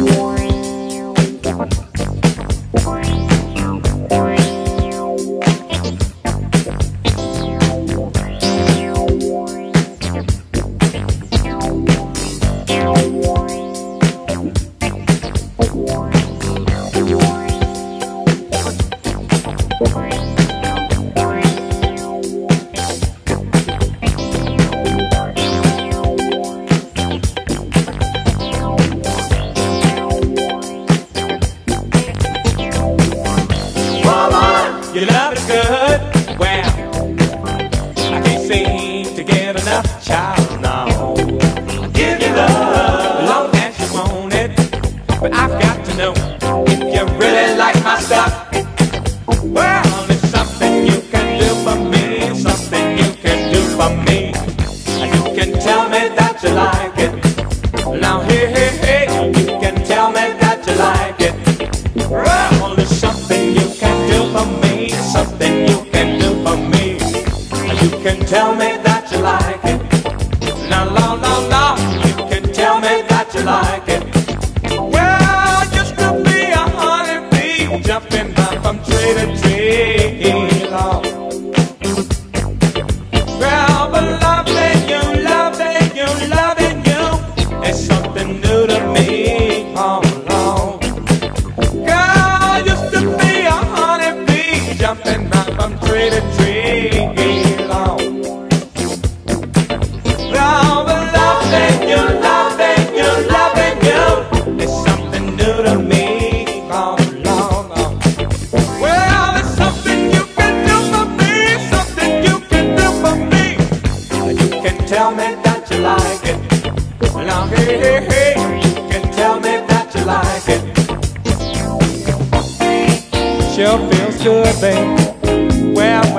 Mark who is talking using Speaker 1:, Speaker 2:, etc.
Speaker 1: one. You love is good. nothing you can do for me. You can tell me that you like it. No, no, no, no. You can tell me that you like it. that you like it. Now hey, hey, hey, you can tell me that you like it. Sure feels good, babe. Well,